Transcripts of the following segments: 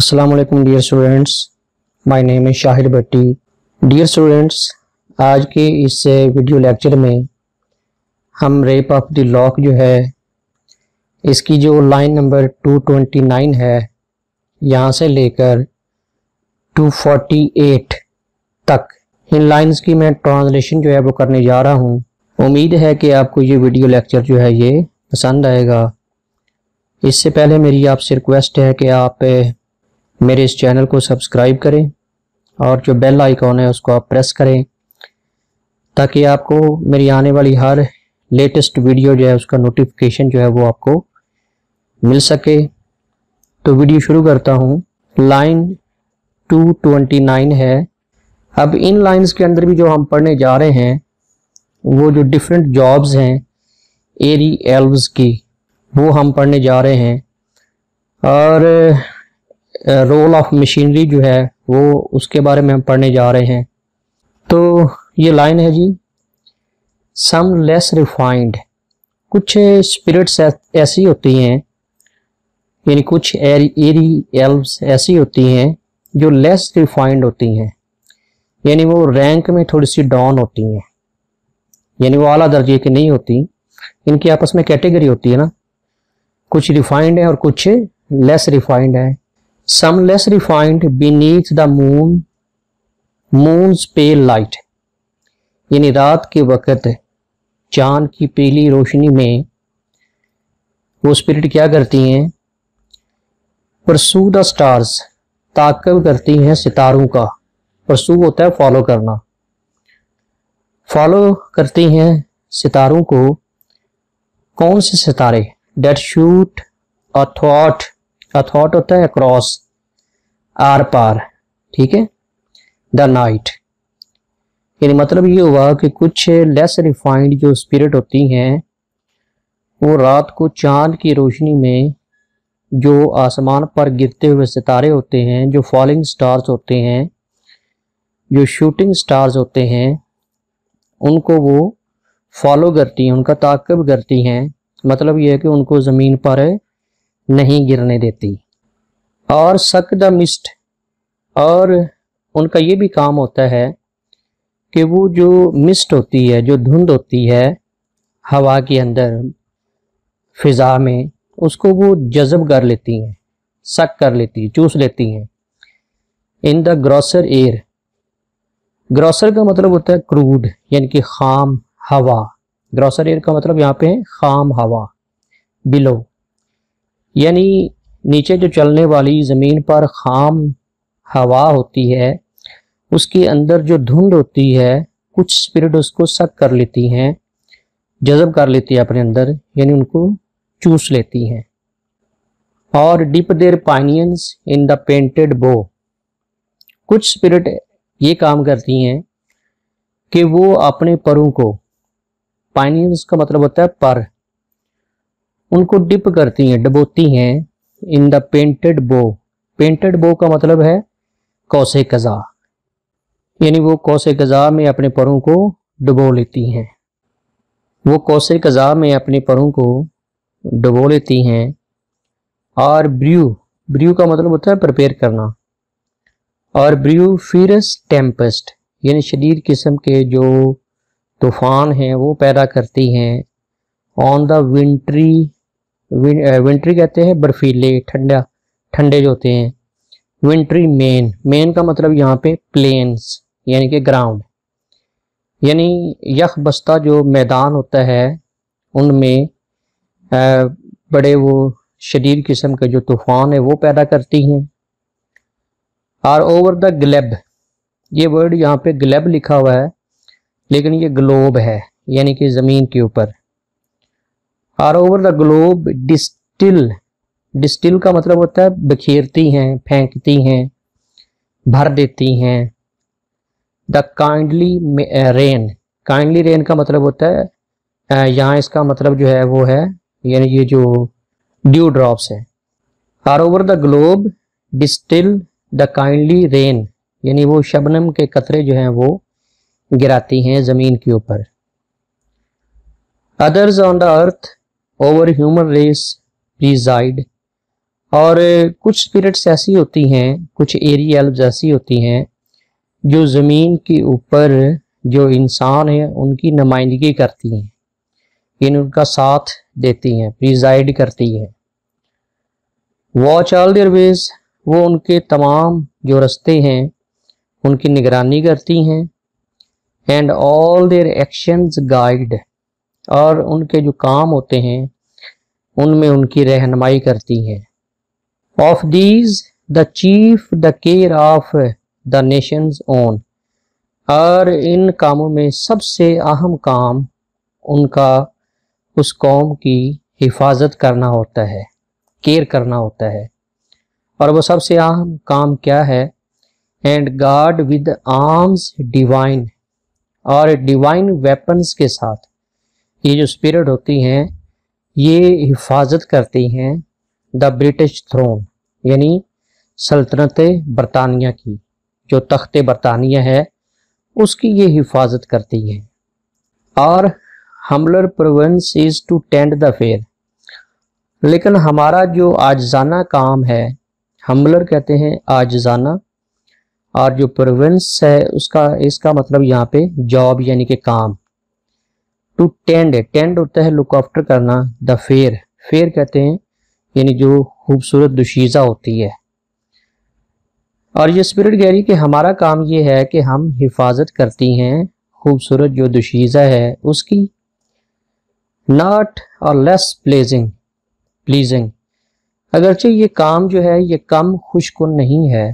السلام علیکم dear students my نیم ہے شاہد بٹی ڈیئر اسٹوڈینٹس آج کے اس ویڈیو لیکچر میں ہم ریپ آف دی لاک جو ہے، اس کی جو لائن نمبر 229 ہے، یہاں سے لے کر 248 تک۔ ان لائنز کی میں ٹرانسلیشن جو ہے وہ کرنے جا رہا ہوں۔ امید ہے کہ آپ کو یہ ویڈیو لیکچر جو ہے یہ پسند آئے گا۔ اس سے پہلے میری آپ سے ریکویسٹ ہے کہ آپ میرے اس چینل کو سبسکرائب کریں اور جو بیل آئیکن ہے اس کو آپ پریس کریں تاکہ آپ کو میری آنے والی ہر لیٹسٹ ویڈیو جو ہے اس کا نوٹیفکیشن جو ہے وہ آپ کو مل سکے۔ تو ویڈیو شروع کرتا ہوں۔ لائن 229 ہے۔ اب ان لائنز کے اندر بھی جو ہم پڑھنے جا رہے ہیں، وہ جو ڈیفرنٹ جابز ہیں ایری ایلوز کی، وہ ہم پڑھنے جا رہے ہیں۔ اور رول آف مشینری جو ہے وہ اس کے بارے میں ہم پڑھنے جا رہے ہیں۔ تو یہ لائن ہے جی۔ سم لیس ریفائنڈ کچھ اسپرٹس ایسی ہوتی ہیں یعنی کچھ ایری ایلوز ایسی ہوتی ہیں جو لیس ریفائنڈ ہوتی ہیں۔ یعنی وہ رینک میں تھوڑی سی ڈاؤن ہوتی ہیں۔ یعنی وہ اعلیٰ درجے کی نہیں ہوتی۔ ان کی آپس میں کیٹیگری ہوتی ہے نا۔ کچھ ریفائنڈ ہے اور کچھ لیس ریفائنڈ ہے some less refined beneath the moon moons pay light یعنی رات کے وقت چاند کی پیلی روشنی میں وہ اسپرٹ کیا کرتی ہیں؟ پرسو دا سٹارز تعقب کرتی ہیں ستاروں کا. پرسو ہوتا ہے فالو کرنا. فالو کرتی ہیں ستاروں کو. کون سے ستارے؟ ڈیٹ شوٹ اتھواٹ اتھواٹ ہوتا ہے اکراس آر پار ٹھیک ہے? دا نائٹ یعنی مطلب یہ ہوا کہ کچھ لیس ریفائنڈ جو اسپرٹ ہوتی ہیں، وہ رات کو چاند کی روشنی میں جو آسمان پر گرتے ہوئے ستارے ہوتے ہیں، جو فالنگ سٹارز ہوتے ہیں، جو شوٹنگ سٹارز ہوتے ہیں، ان کو وہ فالو کرتی ہیں، ان کا تعقب کرتی ہیں۔ مطلب یہ ہے کہ ان کو زمین پر نہیں گرنے دیتی۔ اور سک دا مسٹ اور ان کا یہ بھی کام ہوتا ہے کہ وہ جو مسٹ ہوتی ہے، جو دھند ہوتی ہے ہوا کے اندر، فضا میں، اس کو وہ جذب کر لیتی ہیں، سک کر لیتی، چوس لیتی ہیں۔ In the grosser air. Grosser کا مطلب ہوتا ہے کروڈ یعنی کہ خام ہوا۔ گروسر ایئر کا مطلب یہاں پہ ہے خام ہوا۔ بلو۔ یعنی نیچے جو چلنے والی زمین پر خام ہوا ہوتی ہے، اس کے اندر جو دھند ہوتی ہے، کچھ اسپرٹ اس کو سک کر لیتی ہیں، جذب کر لیتی ہے اپنے اندر یعنی ان کو چوس لیتی ہیں۔ اور ڈپ دیر پائنینس ان دا پینٹڈ بو۔ کچھ اسپرٹ یہ کام کرتی ہیں کہ وہ اپنے پروں کو پائنینس کا مطلب ہوتا ہے پر ان کو ڈپ کرتی ہیں، ڈبوتی ہیں ان دا پینٹڈ بو پینٹڈ بو کا مطلب ہے کوسے قزا یعنی وہ کوسے قزا میں اپنے پروں کو ڈبو لیتی ہیں. وہ کوسے قزا میں اپنے پروں کو ڈبو لیتی ہیں. اور بریو. بریو کا مطلب ہوتا ہے پرپیئر کرنا. اور بریو فیرس ٹیمپسٹ یعنی شدید قسم کے جو طوفان ہیں وہ پیدا کرتی ہیں. آن دا ونٹری ونٹری کہتے ہیں، برفیلے، ٹھنڈا، ٹھنڈے جو ہوتے ہیں۔ ونٹری مین مین کا مطلب یہاں پہ پلینس یعنی کہ گراؤنڈ یعنی یخ بستہ جو میدان ہوتا ہے، ان میں بڑے وہ شدید قسم کے جو طوفان ہے وہ پیدا کرتی ہیں۔ اور اوور دا گلیب یہ ورڈ یہاں پہ گلیب لکھا ہوا ہے، لیکن یہ گلوب ہے یعنی کہ زمین کے اوپر۔ Are over the globe distil distil کا مطلب ہوتا ہے بکھیرتی ہیں، پھینکتی ہیں، بھر دیتی ہیں. دا کائنڈلی رین کائنڈلی رین کا مطلب ہوتا ہے یہاں اس کا مطلب جو ہے وہ ہے یعنی یہ جو ڈیو ڈراپس ہے are over the globe distil the kindly rain یعنی وہ شبنم کے قطرے جو ہیں وہ گراتی ہیں زمین کے اوپر. Others on the earth over human race reside اور کچھ اسپرٹس ایسی ہوتی ہیں، کچھ ایریلز ایسی ہوتی ہیں، جو زمین کے اوپر جو انسان ہیں، ان کی نمائندگی کرتی ہیں یعنی ان کا ساتھ دیتی ہیں پریزائڈ کرتی ہیں۔ واچ آل دیئر ویز وہ ان کے تمام جو رستے ہیں، ان کی نگرانی کرتی ہیں۔ And all their actions guide اور ان کے جو کام ہوتے ہیں، ان میں ان کی رہنمائی کرتی ہیں۔ Of these the chief the care of the nations own اور ان کاموں میں سب سے اہم کام ان کا، اس قوم کی حفاظت کرنا ہوتا ہے، کیئر کرنا ہوتا ہے۔ اور وہ سب سے اہم کام کیا ہے؟ And guard with arms divine اور ڈیوائن ویپنز کے ساتھ۔ یہ جو اسپرٹ ہوتی ہیں، یہ حفاظت کرتی ہیں دا برٹش تھرون یعنی سلطنت برطانیہ کی، جو تخت برطانیہ ہے، اس کی یہ حفاظت کرتی ہے اور humbler province is to tend the fair لیکن ہمارا جو آجزانہ کام ہے حملر کہتے ہیں آجزانہ، اور جو پروونس ہے، اس کا اس کا مطلب یہاں پہ جاب یعنی کہ کام۔ ٹو ٹینڈ ٹینڈ ہوتا ہے لک آفٹر کرنا دا فیر فیر کہتے ہیں یعنی جو خوبصورت دشیزہ ہوتی ہے۔ اور یہ اسپرٹ گہری کہ ہمارا کام یہ ہے کہ ہم حفاظت کرتی ہیں خوبصورت جو دشیزہ ہے اس کی۔ ناٹ اور لیس پلیزنگ پلیزنگ اگرچہ یہ کام جو ہے، یہ کم خوش کن نہیں ہے،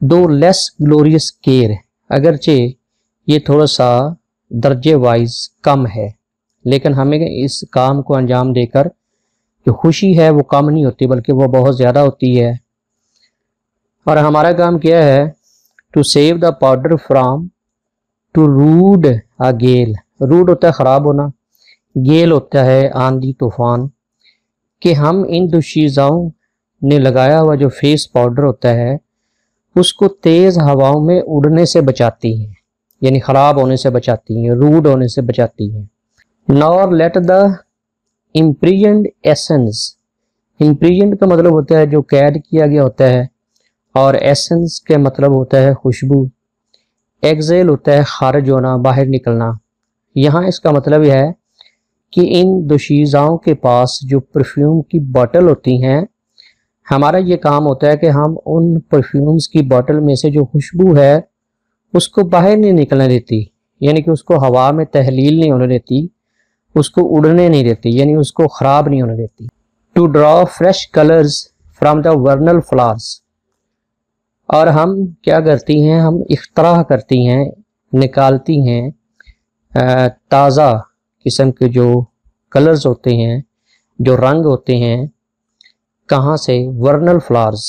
دو لیس گلوریس کیئر اگرچہ یہ تھوڑا سا درجے وائز کم ہے۔ لیکن ہمیں اس کام کو انجام دے کر جو خوشی ہے وہ کم نہیں ہوتی، بلکہ وہ بہت زیادہ ہوتی ہے۔ اور ہمارا کام کیا ہے؟ To save the powder from too rude a gale rude ہوتا ہے خراب ہونا۔ گیل ہوتا ہے آندھی، طوفان۔ کہ ہم ان دوشیزاؤں نے لگایا ہوا جو فیس پاؤڈر ہوتا ہے، اس کو تیز ہواؤں میں اڑنے سے بچاتی ہیں۔ یعنی خراب ہونے سے بچاتی ہیں روڈ ہونے سے بچاتی ہیں۔ نور لیٹ دا امپریجنڈ ایسنس امپریجنڈ کا مطلب ہوتا ہے جو قید کیا گیا ہوتا ہے، اور ایسنس کے مطلب ہوتا ہے خوشبو۔ ایگزیل ہوتا ہے خارج ہونا، باہر نکلنا۔ یہاں اس کا مطلب یہ ہے کہ ان دوشیزاؤں کے پاس جو پرفیوم کی باٹل ہوتی ہیں، ہمارا یہ کام ہوتا ہے کہ ہم ان پرفیومز کی باٹل میں سے جو خوشبو ہے اس کو باہر نہیں نکلنے دیتی یعنی کہ اس کو ہوا میں تحلیل نہیں ہونے دیتی، اس کو اڑنے نہیں دیتی یعنی اس کو خراب نہیں ہونے دیتی۔ To draw fresh colours from the vernal flowers اور ہم کیا کرتی ہیں، ہم اختراع کرتی ہیں، نکالتی ہیں تازہ قسم کے جو کلرز ہوتے ہیں، جو رنگ ہوتے ہیں، کہاں سے؟ ورنل فلاورز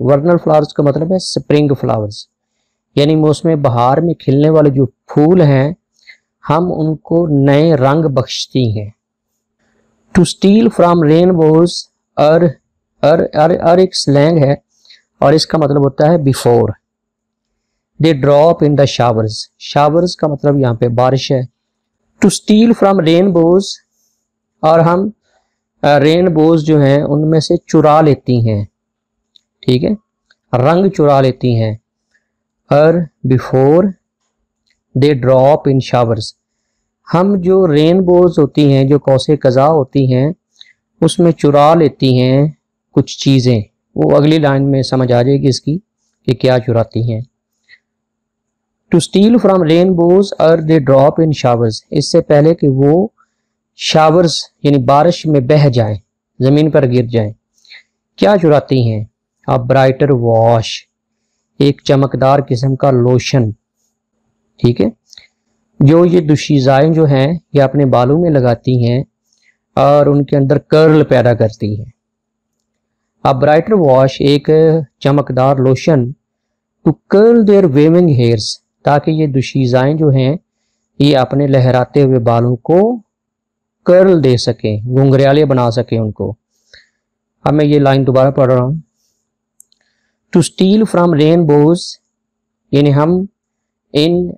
ورنل فلاورز کا مطلب ہے سپرنگ فلاورز یعنی موسم بہار میں کھلنے والے جو پھول ہیں، ہم ان کو نئے رنگ بخشتی ہیں۔ To steal from rainbows ere ere ایک سلینگ ہے، اور اس کا مطلب ہوتا ہے before they drop in the showers showers کا مطلب یہاں پہ بارش ہے۔ ٹو اسٹیل فرام رین بوز اور ہم رین بوز جو ہیں، ان میں سے چرا لیتی ہیں۔ ٹھیک ہے؟ رنگ چرا لیتی ہیں۔ ہر before they drop in showers ہم جو رین بوز ہوتی ہیں، جو کوسے قضا ہوتی ہیں، اس میں چرا لیتی ہیں کچھ چیزیں۔ وہ اگلی لائن میں سمجھ آ جائے گی اس کی کہ کیا چراتی ہیں۔ To steal from rainbows ere they drop in showers اس سے پہلے کہ وہ شاورز یعنی بارش میں بہہ جائیں زمین پر گر جائیں کیا چراتی ہیں؟ اب برائٹر واش ایک چمکدار قسم کا لوشن، ٹھیک ہے؟ جو یہ دشیزائیں جو ہیں، یہ اپنے بالوں میں لگاتی ہیں اور ان کے اندر کرل پیدا کرتی ہیں۔ اب برائٹر واش ایک چمکدار lotion to curl their waving hairs تاکہ یہ دشیزائیں جو ہیں، یہ اپنے لہراتے ہوئے بالوں کو کرل دے سکیں گنگریالے بنا سکیں ان کو۔ اب میں یہ لائن دوبارہ پڑھ رہا ہوں۔ ٹو اسٹیل فرام رین بوز یعنی ہم ان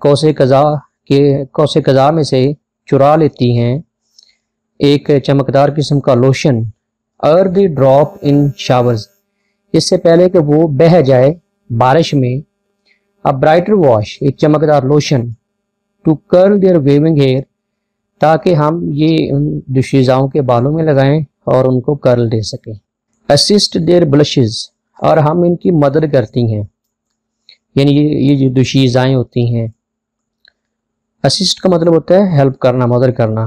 کوسے قضا کے، کوسے قضا میں سے چرا لیتی ہیں. ایک چمکدار قسم کا لوشن ارد ڈراپ ان شاورز اس سے پہلے کہ وہ بہہ جائے بارش میں اب برائٹر واش ایک چمکدار lotion to curl their waving hair تاکہ ہم یہ ان دشیزاؤں کے بالوں میں لگائیں اور ان کو کرل دے سکیں. اسسٹ دیئر بلشز اور ہم ان کی مدد کرتی ہیں۔ یعنی یہ جو دشیزائیں ہوتی ہیں۔ اسسٹ کا مطلب ہوتا ہے ہیلپ کرنا، مدد کرنا۔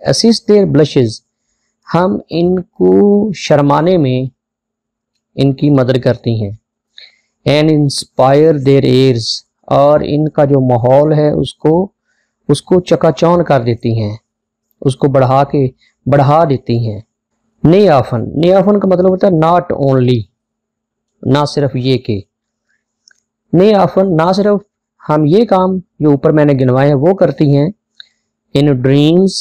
اسسٹ دیئر بلشز ہم ان کو شرمانے میں ان کی مدد کرتی ہیں۔ اینڈ انسپائر دیر ایئرز اور ان کا جو ماحول ہے، اس کو اس کو چکا چون کر دیتی ہیں۔ اس کو بڑھا کے بڑھا دیتی ہیں۔ نئی آفن۔ نئی آفن کا مطلب ہوتا ہے ناٹ اونلی نہ صرف یہ کہ نئی آفن، نہ صرف ہم یہ کام جو اوپر میں نے گنوائے ہیں وہ کرتی ہیں، ان ڈریمز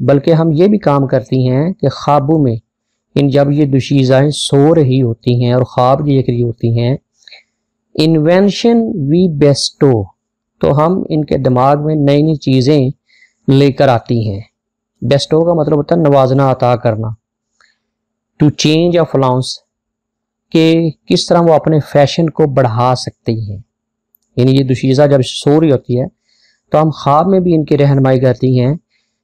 بلکہ ہم یہ بھی کام کرتی ہیں کہ خوابوں میں ان جب یہ دشیزائیں سو رہی ہوتی ہیں اور خواب دیکھ رہی ہوتی ہیں انوینشن وی بیسٹو تو ہم ان کے دماغ میں نئی نئی چیزیں لے کر آتی ہیں۔ بیسٹو کا مطلب ہوتا ہے نوازنا، عطا کرنا۔ ٹو چینج آف الاؤنس کہ کس طرح وہ اپنے فیشن کو بڑھا سکتی ہیں۔ یعنی یہ دشیزہ جب سو رہی ہوتی ہے، تو ہم خواب میں بھی ان کی رہنمائی کرتی ہیں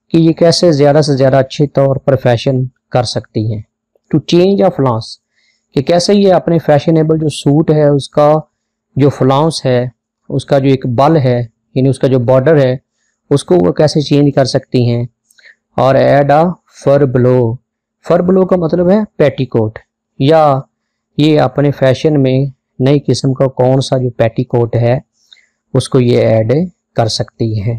کہ یہ کیسے زیادہ سے زیادہ اچھے طور پر فیشن کر سکتی ہیں۔ ٹو چینج آف لانس کہ کیسے یہ اپنے فیشنیبل جو سوٹ ہے، اس کا جو فلاؤنس ہے، اس کا جو ایک بل ہے یعنی اس کا جو بارڈر ہے، اس کو وہ کیسے چینج کر سکتی ہیں۔ اور ایڈ آ فر بلو فر بلو کا مطلب ہے پیٹی کوٹ یا یہ اپنے فیشن میں نئی قسم کا کون سا جو پیٹی کوٹ ہے، اس کو یہ ایڈ کر سکتی ہیں۔